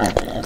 Okay.